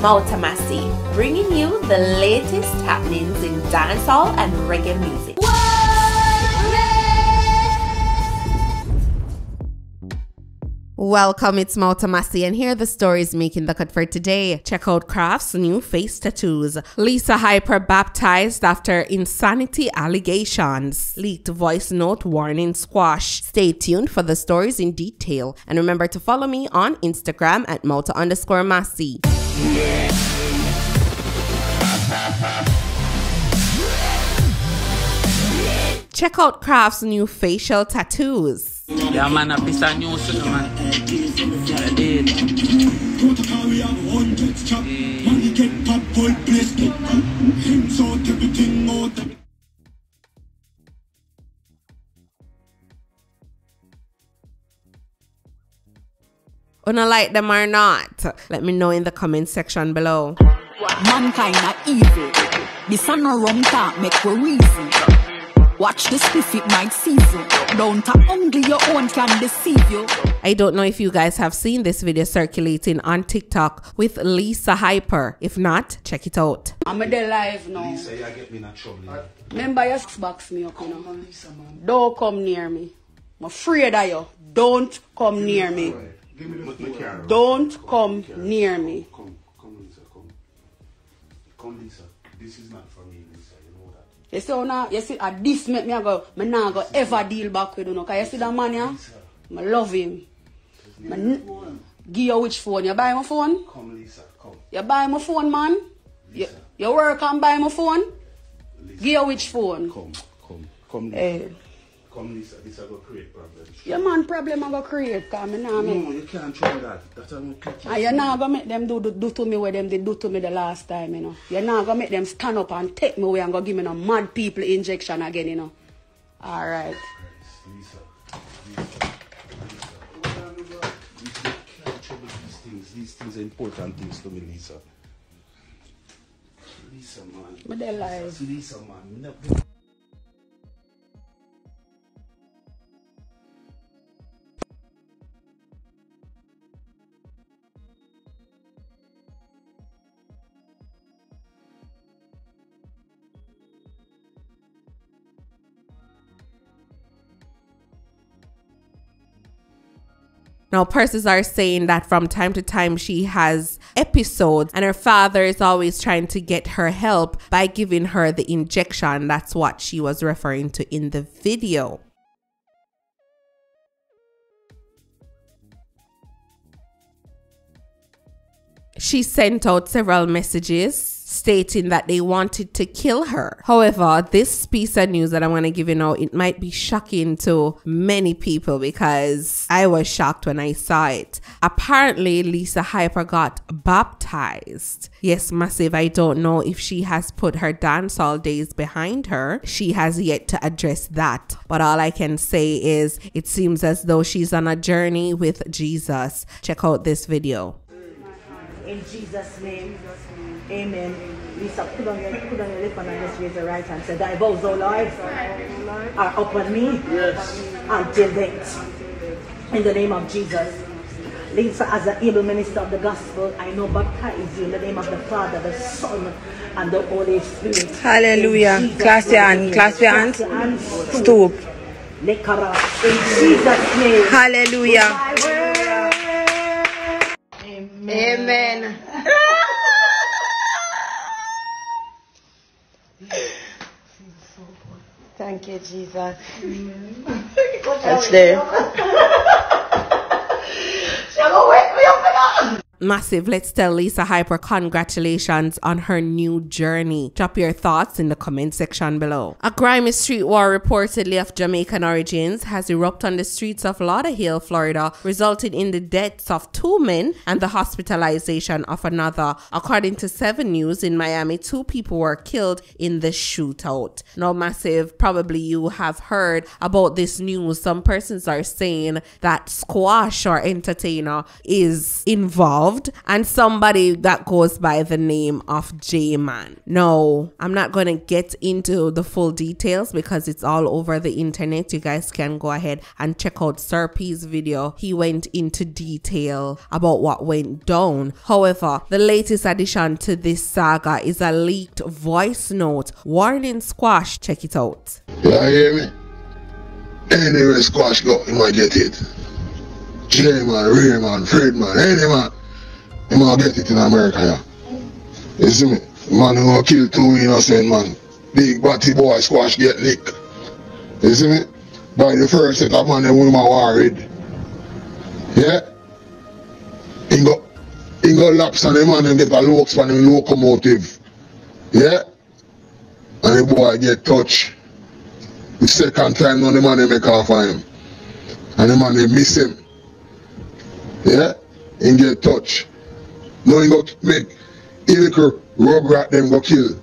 Mouta Massi, bringing you the latest happenings in dancehall and reggae music. Welcome, it's Mouta Massi, and here are the stories making the cut for today. Check out Kraff's new face tattoos. Lisa Hyper baptized after insanity allegations. Leaked voice note warning squash. Stay tuned for the stories in detail. And remember to follow me on Instagram at Mouta underscore Massi. Check out Kraff's new facial tattoos. Yeah, man, I piece of news to man. I did. Wanna like them or not? Let me know in the comment section below. Mankind are evil. This a no rum talk, make we reason. Watch the spiff, it might seize you. Don't only your own can deceive you. I don't know if you guys have seen this video circulating on TikTok with Lisa Hyper. If not, check it out. I'm a live now. Lisa, you get me in a trouble. Yeah. Remember you box me up, you know. Don't come near me. I'm afraid of you. Don't come near me. Give me the my camera. Don't come near me. Come, come, Lisa, come. Come, Lisa. This is not for me, Lisa. You. You see how now, you see, at this make me I go, me nah go ever deal back with you, know. Cause you see that man, yeah? I love him. Me give you which phone? You buy my phone? Come, Lisa, come. You buy my phone, man? You, Lisa. you work and buy my phone? Lisa. Give you which phone? Come, come, come, Lisa. Eh, Come, Lisa. This is going to create problems. your man problem I go create, cause me nah make No, you can't try that. That's how click And ah, you're not gonna make them do, do, do to me what them did do to me the last time, you know. You're not gonna make them stand up and take me away and go give me no mad people injection again, you know. Alright. Lisa. Lisa. Lisa. Lisa, you can't trouble these things. These things are important things to me, Lisa. Lisa, man. Dey live. Lisa, man. Now, persons are saying that from time to time she has episodes and her father is always trying to get her help by giving her the injection. That's what she was referring to in the video. She sent out several messages stating that they wanted to kill her. However, this piece of news that I'm going to give you now, it might be shocking to many people because I was shocked when I saw it. Apparently, Lisa Hyper got baptized. Yes, massive. I don't know if she has put her dancehall days behind her. She has yet to address that. But all I can say is it seems as though she's on a journey with Jesus. Check out this video. In Jesus' name, amen. Lisa, put on your, put on your lip and just raise your right hand. Say, Thy vows, O Lord, are upon me until death. In the name of Jesus. Lisa, as an able minister of the gospel, I know baptize you in the name of the Father, the Son, and the Holy Spirit. Hallelujah. In Jesus' Clasp your name. hand, clasp your hand. Clasp your hand. Stoop. In Jesus' name. Hallelujah. Amen. Thank you, Jesus. That's there. Massive. Let's tell Lisa Hyper congratulations on her new journey. Drop your thoughts in the comment section below. A grimy street war reportedly of Jamaican origins has erupted on the streets of Lauderhill, Florida, resulting in the deaths of two men and the hospitalization of another. According to 7 News in Miami, two people were killed in the shootout. Now, Massive, probably you have heard about this news. Some persons are saying that Squash or Entertainer is involved involved and somebody that goes by the name of J Man. No, I'm not going to get into the full details because it's all over the internet. You guys can go ahead and check out Sir P's video. He went into detail about what went down. However, the latest addition to this saga is a leaked voice note warning Squash. Check it out. Yeah, you hear me? Anyway, squash go, you might get it. J man, Ray man, Fred man, any man, you might get it in America, yeah. You see me? Man who kill two innocent man. Big batty boy squash get licked. You see me? By the first set of man, them women worried. Yeah? He go, he go laps on the man and get a locks on him locomotive. Yeah? And the boy get touched. The second time now the man they make off of him. And the man miss him. Yeah? He get touched. Now go make illegal rub rat them go kill.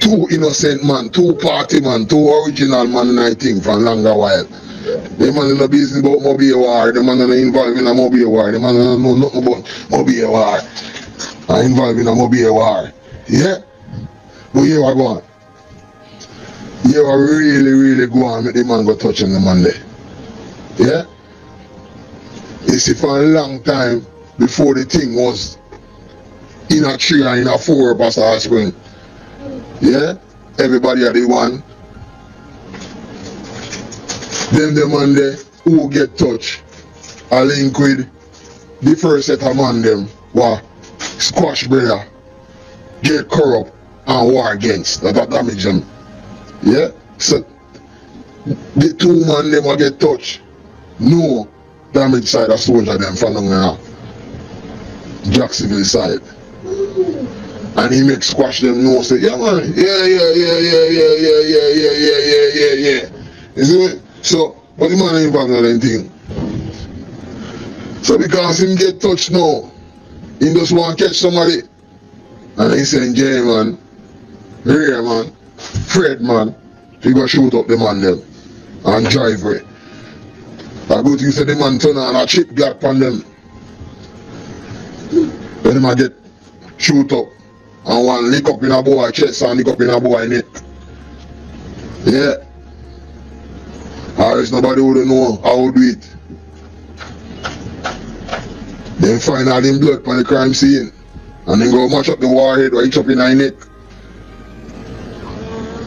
Two innocent man, two party man, two original man I think from longer while. The man in the business about mobile war, the man not involved in a mobile war, the man don't know nothing about mobile war. I involved in a mobile war. Yeah? But here I go on. You are really, really go on make the man go touch him the man there. Yeah? You see, for a long time before the thing was in a tree and in a four Pastor Spring. Yeah? Everybody are the one. Then the man there who get touch. I link with the first set of man them what squash brother get corrupt and war against that, damage them. Yeah? So the two man them will get touch. No damage side of soldier them from down now. Jacksonville side. And he make squash them know say, yeah man, yeah, yeah, yeah, yeah, yeah, yeah, yeah, yeah, yeah, yeah, yeah, yeah. You see me? So, but the man ain't in anything. So because him get touched now, he just want to catch somebody. And he saying, J man, Ray man, Fred man, he go shoot up the man them and drive away. I go to you say the man turn on a chip gap on them. Then him a get shoot up and one lick up in a boy chest and lick up in a boy neck. Yeah. Or else nobody would know how to do it. Then find all them blood on the crime scene. And then go match up the warhead or each up in a neck.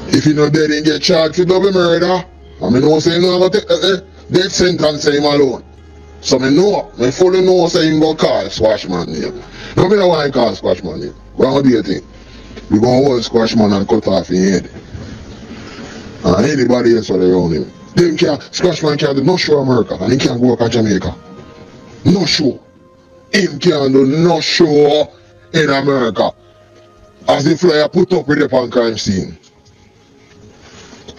If you not dead and get charged for double murder, I mean no say no go take uh, uh, death sentence him alone. So me know, me fully know say him go call Squashman name. No me no want call Squashman name. On do your thing. We go hold Squashman and cut off his head. And anybody else around him. Them can Squashman can do no show America and he can't go to Jamaica. No show. Him can do no show in America. As the flyer put up with the on crime scene.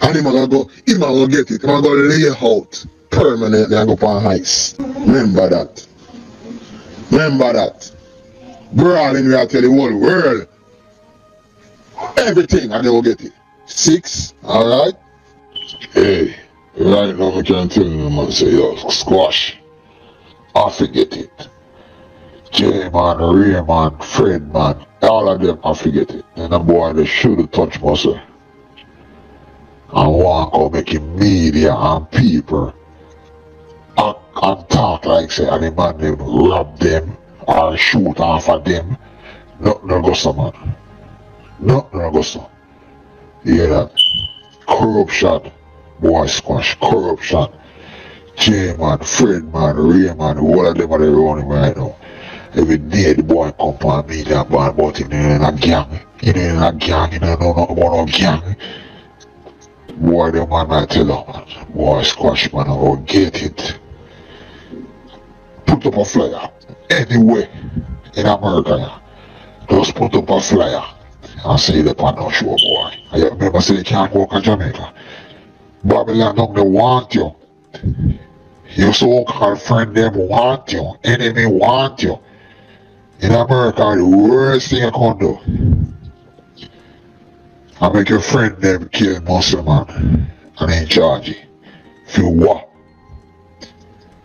And him a go him a go get it. Him a go lay out permanently and go on ice. Remember that. Remember that. Brawling, we are tell the whole world. Everything, and they will get it. Six, alright? Hey, right now I can tell you, man, say, yo, squash. I forget it. J man, Ray man, Fred man, all of them, I forget it. And the boy, they should have touched muscle. And walk out making media and people and, talk like say and the man them rob them or shoot off of them. Nothing no go so man. Nothing no go so. You that? Corruption. Boy squash, corruption. J man, Fred man, Ray man, all of them are him right now. Every day the boy come media and bad about him in a gang. He in a gang, he don't know nothing about no gang. Boy, the man I tell you. Boy, squash man, I will get it. Put up a flyer. Anyway, in America, just put up a flyer. And say the pan no show, boy. You remember say you can't go to Jamaica. Babylon don't they want you. Your so-called friend them want you. Enemy want you. In America, the worst thing you can do. I make your friend them kill Muslim man and in charge. For what?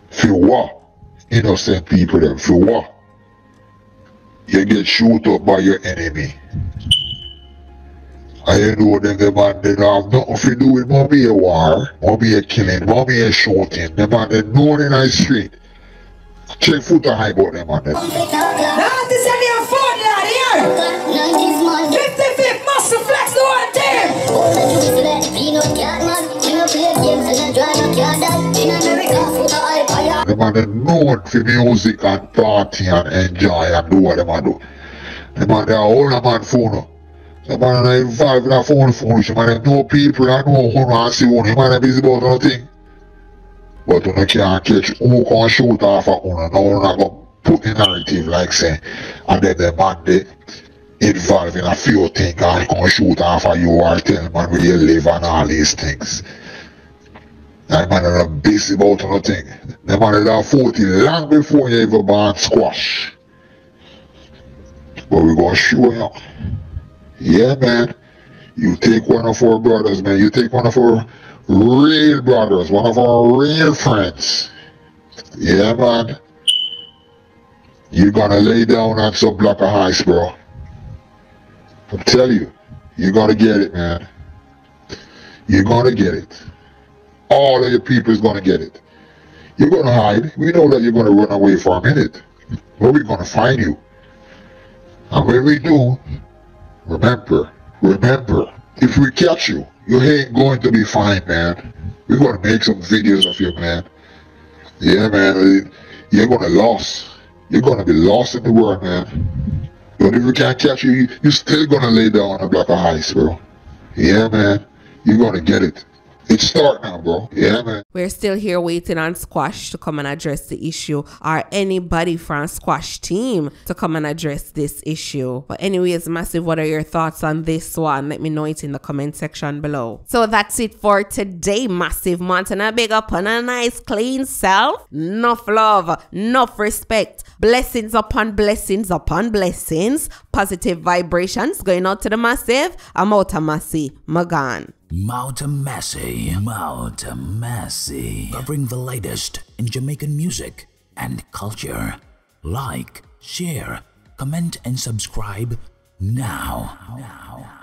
For what? Innocent people them for what? you get shoot up by your enemy. I you know them, the man, they don't have nothing to do with mommy a war, mommy a killing, mommy a shooting. The man, they know in the street. Check foot a high about them man. Them. The man, they known for music and party and enjoy and do what them a do. The man, they hold a man phone. The man, they in a phone foolish. Man, they know people and know who and see one. The man, they busy about nothing. But you can't catch who can shoot off a one. Now not going to put the narrative like say, and then the man they involved in a few things and can shoot off of you or tell man where you live and all these things. That man are not busy about nothing. The man are 40 long before you ever born squash. But we gonna show you. Yeah man. You take one of our brothers, man. You take one of our real brothers, one of our real friends. Yeah, man. You're gonna lay down on some block of ice, bro. I tell you, you're gonna get it, man. You're gonna get it. All of your people is gonna get it. You're gonna hide. We know that you're gonna run away for a minute. But we're gonna find you. And when we do, remember, remember, if we catch you, you ain't going to be fine, man. We're gonna make some videos of you, man. Yeah, man. You're gonna lose. You're gonna be lost in the world, man. But if we can't catch you, you're still gonna lay down on a block of ice, bro. Yeah, man. You're gonna get it. It's start now, bro. Yeah, man. We're still here waiting on Squash to come and address the issue or anybody from Squash team to come and address this issue. But anyways, Massive, what are your thoughts on this one? Let me know it in the comment section below. So that's it for today, Massive Montana. Big up on a nice clean self. Enough love, enough respect. Blessings upon blessings upon blessings. Positive vibrations going out to the Massive. I'm out of Massey. Magan. Mouta Massi, Mouta Massi, covering the latest in Jamaican music and culture. Like, share, comment, and subscribe now. now.